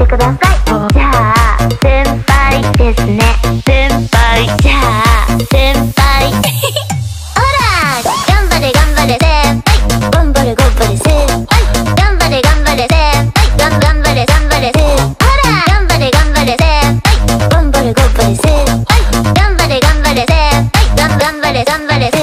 してください。じゃあ先輩ですね。先輩。じゃあ先輩。ほら頑張れ頑張れ先輩。頑張れ頑張れ先輩。頑張れ頑張れ先輩。頑張れ頑張れ先輩。ほら頑張れ頑張れ先輩。頑張れ頑張れ先輩。頑張れ頑張れ先輩。頑張れ頑張れ先輩。